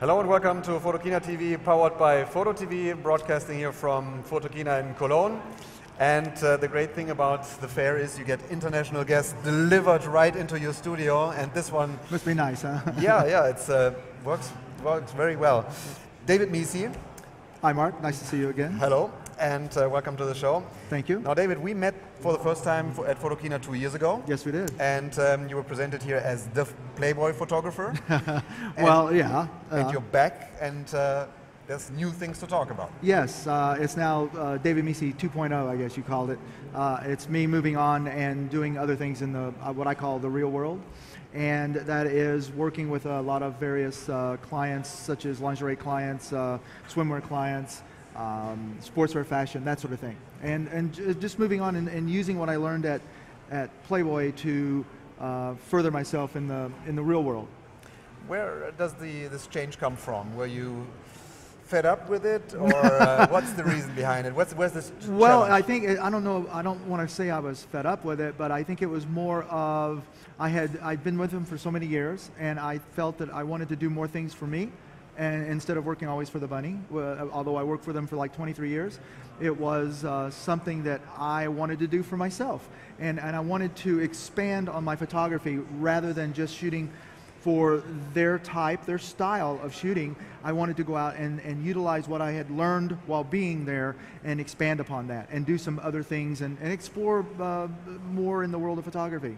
Hello and welcome to Photokina TV, powered by Photo TV, broadcasting here from Photokina in Cologne. And uh, the great thing about the fair is you get international guests delivered right into your studio, and this one must be nice, huh? yeah, yeah, it uh, works works very well. David Mecey. Hi, Mark. Nice to see you again. Hello, and uh, welcome to the show. Thank you. Now, David, we met for the first time at Photokina two years ago. Yes, we did. And um, you were presented here as the Playboy photographer. well, yeah. and uh, you're back, and uh, there's new things to talk about. Yes, uh, it's now uh, David Mecey 2.0, I guess you called it. Uh, it's me moving on and doing other things in the uh, what I call the real world, and that is working with a lot of various uh, clients, such as lingerie clients, uh, swimwear clients, um, sportswear fashion, that sort of thing. And, and just moving on and, and using what I learned at, at Playboy to further myself in the, in the real world. Where does the, this change come from? Were you fed up with it, or uh, what's the reason behind it? What's where's this? Well, challenge? I think I don't know. I don't want to say I was fed up with it, but I think it was more of I had I'd been with him for so many years, and I felt that I wanted to do more things for me. And instead of working always for the bunny, although I worked for them for like 23 years, it was uh, something that I wanted to do for myself. And, and I wanted to expand on my photography rather than just shooting for their type, their style of shooting, I wanted to go out and, and utilize what I had learned while being there and expand upon that and do some other things and, and explore uh, more in the world of photography.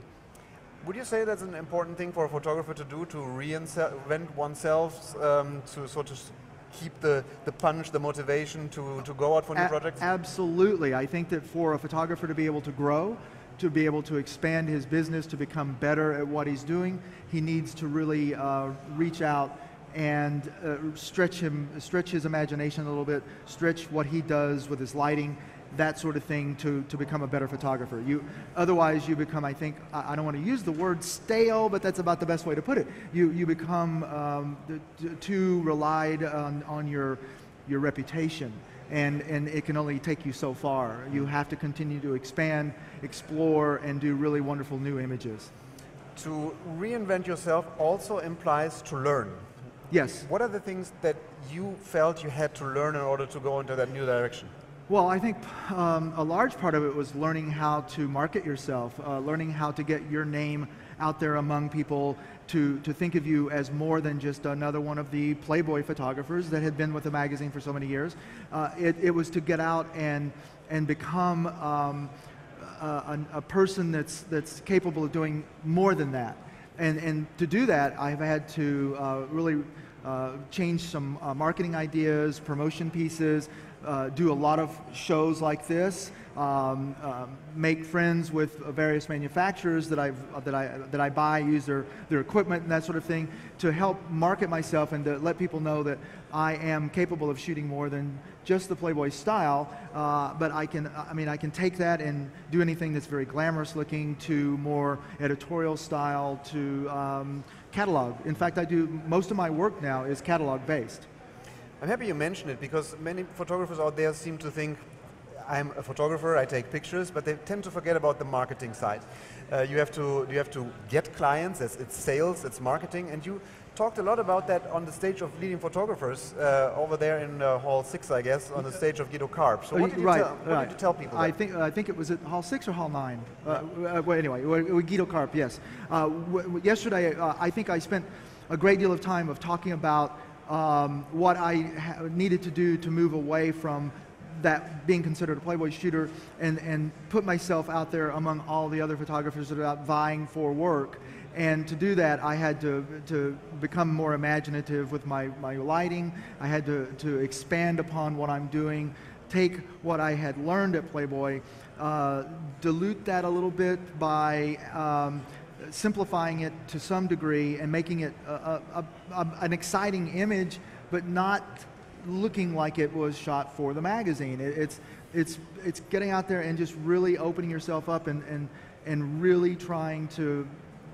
Would you say that's an important thing for a photographer to do, to reinvent oneself, um, to sort of keep the, the punch, the motivation to, to go out for new a projects? Absolutely. I think that for a photographer to be able to grow, to be able to expand his business, to become better at what he's doing, he needs to really uh, reach out and uh, stretch him, stretch his imagination a little bit, stretch what he does with his lighting, that sort of thing to, to become a better photographer. You, otherwise, you become, I think, I, I don't want to use the word stale, but that's about the best way to put it. You, you become um, too relied on, on your, your reputation and, and it can only take you so far. You have to continue to expand, explore, and do really wonderful new images. To reinvent yourself also implies to learn. Yes. What are the things that you felt you had to learn in order to go into that new direction? Well, I think um, a large part of it was learning how to market yourself, uh, learning how to get your name out there among people to, to think of you as more than just another one of the Playboy photographers that had been with the magazine for so many years. Uh, it, it, was to get out and, and become um, a, a, person that's, that's capable of doing more than that. And, and to do that, I've had to uh, really uh, change some uh, marketing ideas, promotion pieces, uh, do a lot of shows like this, um, uh, make friends with various manufacturers that, I've, that, I, that I buy, use their, their equipment and that sort of thing to help market myself and to let people know that I am capable of shooting more than just the Playboy style, uh, but I can, I mean, I can take that and do anything that's very glamorous looking to more editorial style to um, catalog. In fact, I do, most of my work now is catalog based. I'm happy you mentioned it because many photographers out there seem to think I'm a photographer, I take pictures, but they tend to forget about the marketing side. Uh, you have to you have to get clients. It's, it's, sales, it's marketing, and you talked a lot about that on the stage of leading photographers uh, over there in uh, Hall Six, I guess, on the stage of Guido Karp. So what did you, right, tell, what right. did you tell people? I think I think it was at Hall Six or Hall Nine. Uh, uh, well, anyway, with Guido Karp, yes. Uh, yesterday, I think I spent a great deal of time of talking about um, what I needed to do to move away from that being considered a Playboy shooter and, and put myself out there among all the other photographers that are out vying for work. And to do that, I had to, to become more imaginative with my, my lighting. I had to, to expand upon what I'm doing, take what I had learned at Playboy, uh, dilute that a little bit by um, simplifying it to some degree and making it a, a, a, an exciting image, but not looking like it was shot for the magazine. It, it's, it's, it's getting out there and just really opening yourself up and, and, and really trying to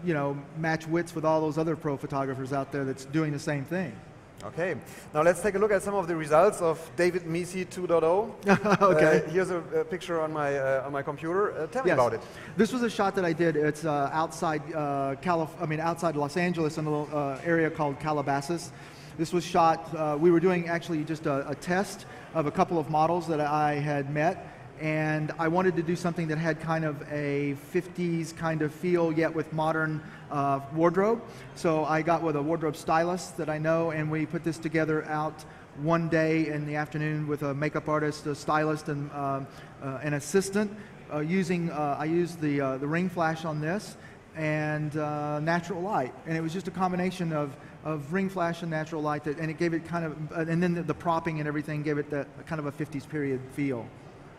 you know, match wits with all those other pro photographers out there that's doing the same thing. Okay, now let's take a look at some of the results of David Mecey 2.0. okay. Uh, here's a, a, picture on my uh, on my computer. Uh, tell me about it. This was a shot that I did. It's uh, outside uh, Calif- I mean outside Los Angeles in a little uh, area called Calabasas. This was shot, uh, we were doing actually just a, a test of a couple of models that I had met, and I wanted to do something that had kind of a 50s kind of feel, yet with modern uh, wardrobe. So I got with a wardrobe stylist that I know, and we put this together out one day in the afternoon with a makeup artist, a stylist, and um, uh, an assistant. Uh, using, uh, I used the, uh, the ring flash on this and uh, natural light. And it was just a combination of, of ring flash and natural light, that, and it gave it kind of, uh, and then the, the propping and everything gave it that kind of a 50s period feel.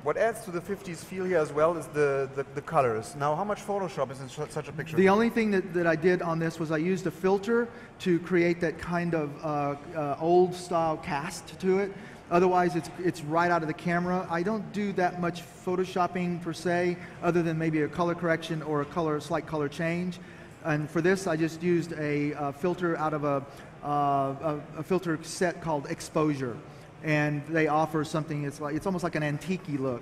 What adds to the 50s feel here as well is the, the, the colors. Now, how much Photoshop is in such a picture? The only thing that, that I did on this was I used a filter to create that kind of uh, uh, old style cast to it. Otherwise, it's, it's right out of the camera. I don't do that much photoshopping per se, other than maybe a color correction or a color, slight color change. And for this, I just used a, uh filter out of a, uh, a, a filter set called Exposure. And they offer something, it's, like, it's almost like an antique look.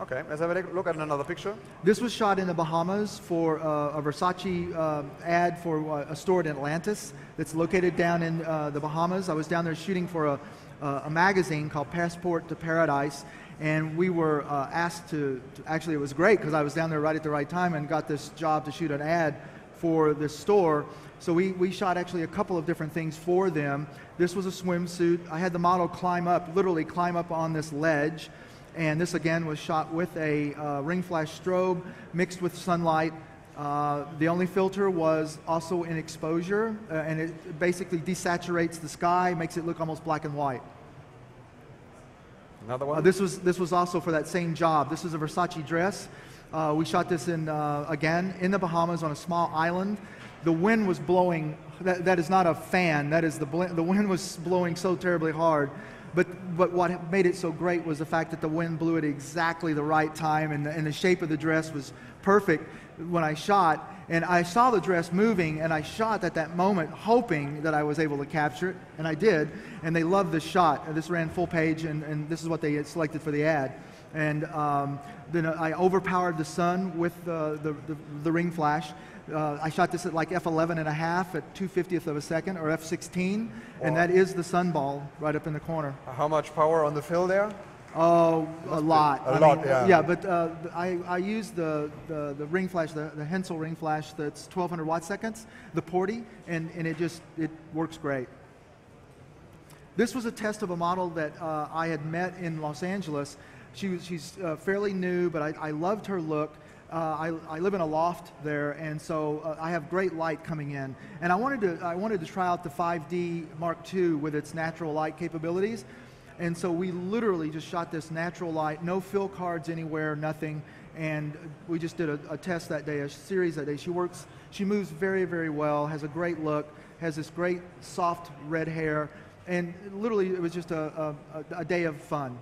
Okay, let's have a look at another picture. This was shot in the Bahamas for uh, a Versace uh, ad for uh, a store in Atlantis that's located down in uh, the Bahamas. I was down there shooting for a, uh, a magazine called Passport to Paradise, and we were uh, asked to, to, actually, it was great because I was down there right at the right time and got this job to shoot an ad for this store. So we, we shot actually a couple of different things for them. This was a swimsuit. I had the model climb up, literally climb up on this ledge. And this again was shot with a uh, ring flash strobe mixed with sunlight. Uh, the only filter was also in exposure, uh, and it basically desaturates the sky, makes it look almost black and white. Another Uh, one? this was this was also for that same job. This is a Versace dress. Uh, we shot this in uh, again in the Bahamas on a small island. The wind was blowing. That, that is not a fan. That is the the wind was blowing so terribly hard. But but what made it so great was the fact that the wind blew at exactly the right time, and the, and the shape of the dress was perfect when I shot. And I saw the dress moving, and I shot at that moment, hoping that I was able to capture it, and I did. And they loved this shot. This ran full page, and, and this is what they selected for the ad. And um, then I overpowered the sun with the, the, the, the ring flash. Uh, I shot this at like f11 and a half at 250th of a second, or f16, and that is the sun ball right up in the corner. How much power on the fill there? Oh, a lot. a I lot, mean, yeah. Yeah, but uh, I, I used the, the, the ring flash, the, the Hensel ring flash that's 1200 watt seconds, the Porty, and, and it just, it works great. This was a test of a model that uh, I had met in Los Angeles. She was, she's uh, fairly new, but I, I loved her look. Uh, I, I live in a loft there, and so uh, I have great light coming in. And I wanted to, I wanted to try out the 5D Mark II with its natural light capabilities. And so we literally just shot this natural light, no fill cards anywhere, nothing. And we just did a, a test that day, a series that day. She works, she moves very, very well, has a great look, has this great soft red hair. And literally, it was just a, a, a day of fun.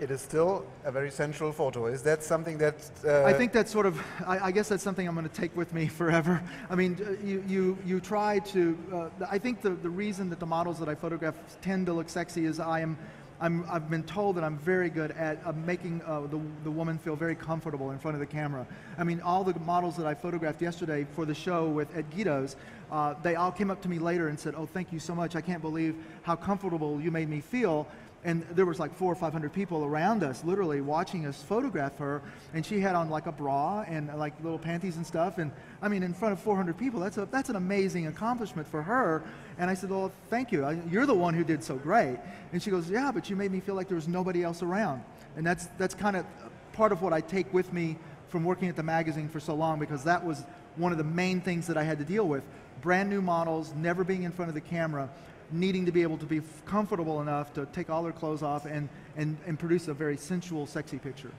It is still a very central photo. Is that something that... Uh, I think that's sort of, I, I guess that's something I'm going to take with me forever. I mean, uh, you, you, you try to, uh, I think the, the reason that the models that I photograph tend to look sexy is I am, I'm, I've been told that I'm very good at uh, making uh, the, the woman feel very comfortable in front of the camera. I mean, all the models that I photographed yesterday for the show with Ed Guido's, uh, they all came up to me later and said, oh, thank you so much. I can't believe how comfortable you made me feel. And there was like four or five hundred people around us literally watching us photograph her. And she had on like a bra and like little panties and stuff. And i mean in front of 400 people that's a that's an amazing accomplishment for her. And i said well thank you. I, you're the one who did so great. And she goes yeah but you made me feel like there was nobody else around. And that's that's kind of part of what i take with me from working at the magazine for so long because that was one of the main things that i had to deal with brand new models never being in front of the camera needing to be able to be comfortable enough to take all their clothes off and, and, and produce a very sensual, sexy picture.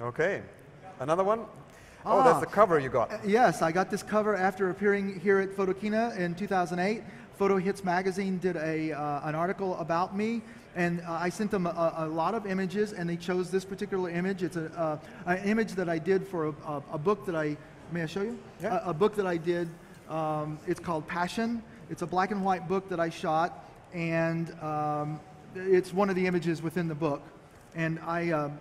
Okay. Another one? Oh, that's Ah. the cover you got. Uh, Yes, I got this cover after appearing here at Photokina in 2008. Photo Hits magazine did a, uh, an article about me, and uh, I sent them a, a lot of images, and they chose this particular image. It's a, uh, an image that I did for a, a, a book that I, may I show you? Yeah. A, a book that I did. Um, it's called Passion. It's a black and white book that I shot, and um, it's one of the images within the book. And I, um,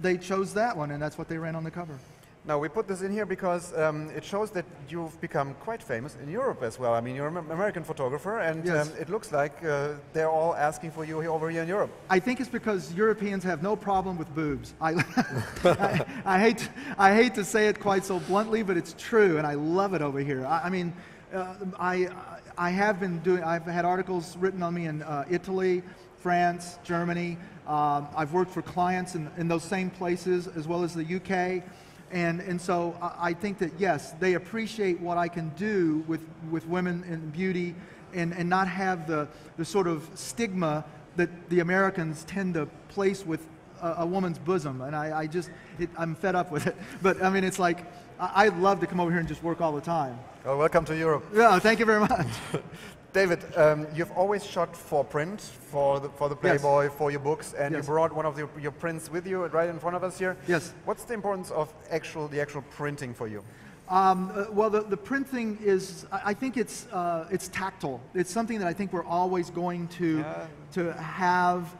they chose that one, and that's what they ran on the cover. Now we put this in here because um, it shows that you've become quite famous in Europe as well. I mean, you're an American photographer, and Yes. um, it looks like uh, they're all asking for you over here in Europe. I think it's because Europeans have no problem with boobs. I, I, I hate, I hate to say it quite so bluntly, but it's true, and I love it over here. I, I mean, uh, I, I have been doing, I've had articles written on me in uh, Italy, France, Germany. Um, I've worked for clients in, in those same places as well as the UK. And, and so I, I think that, yes, they appreciate what I can do with, with women in beauty and, and not have the, the sort of stigma that the Americans tend to place with a, a woman's bosom. And I, I just, it, I'm fed up with it. But I mean, it's like, I, I'd love to come over here and just work all the time. Well, welcome to Europe. Yeah, thank you very much. David, um, you've always shot for print, for the, for the Yes. Playboy, for your books, and Yes. you brought one of your, your prints with you right in front of us here. Yes. What's the importance of actual the actual printing for you? Um, uh, well, the, the print thing is, I I think it's, uh, it's tactile. It's something that I think we're always going to, Yeah. to have,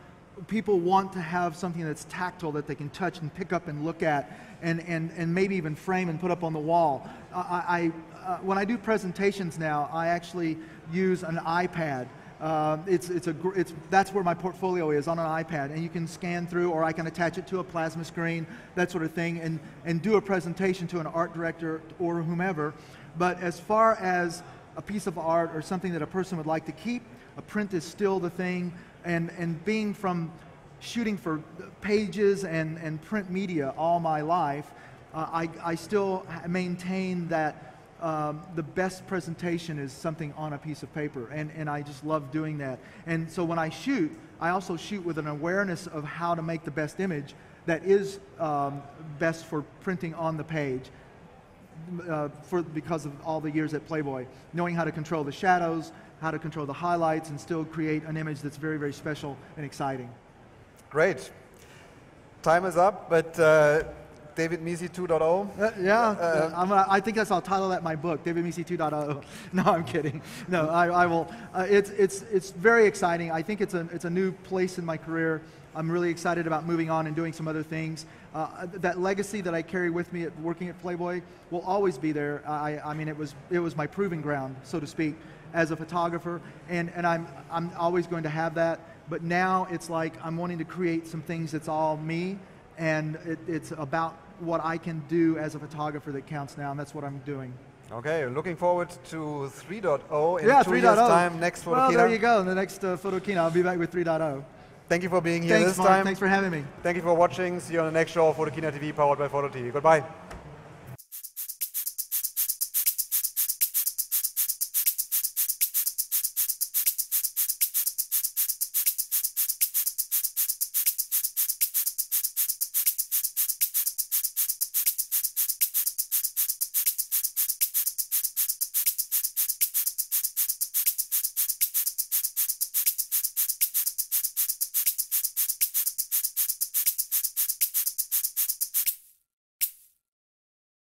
people want to have something that's tactile that they can touch and pick up and look at and, and, and maybe even frame and put up on the wall. I, I, uh, when I do presentations now, I actually use an iPad. Um, it's, it's a, it's, that's where my portfolio is on an iPad, and you can scan through, or I can attach it to a plasma screen, that sort of thing, and, and do a presentation to an art director or whomever. But as far as a piece of art or something that a person would like to keep, a print is still the thing. And, and being from shooting for pages and, and print media all my life, uh, I, I still maintain that um, the best presentation is something on a piece of paper, and, and I just love doing that. And so when I shoot, I also shoot with an awareness of how to make the best image that is um, best for printing on the page uh, for, because of all the years at Playboy, knowing how to control the shadows, how to control the highlights, and still create an image that's very, very special and exciting. Great. Time is up, but uh, David Mecey 2.0. Uh, yeah, Uh, I'm I think that's I'll title that my book, David Mecey 2.0. No, I'm kidding. No, I, I will. Uh, it's, it's, it's very exciting. I think it's a, it's a new place in my career. I'm really excited about moving on and doing some other things. Uh, that legacy that I carry with me at working at Playboy will always be there. I, I mean, it was, it was my proving ground, so to speak, as a photographer, and, and I'm, I'm always going to have that. But now it's like I'm wanting to create some things that's all me, and it, it's about what I can do as a photographer that counts now, and that's what I'm doing. Okay, looking forward to 3.0 in yeah, two 3.0. years' time next for Well, the there you go. In the next uh, Photokina, I'll be back with 3.0. Thank you for being here Thanks, this Mark. time. Thanks for having me. Thank you for watching. See you on the next show of Photokina TV powered by Photo TV. Goodbye.